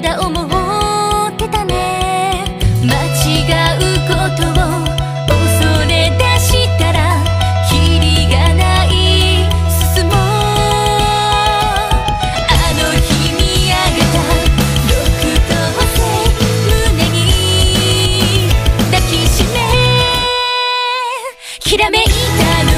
だ思ってたね。間違うことを恐れ出したらキリがない進もう。あの日見上げた六等星胸に抱きしめひらめいたの。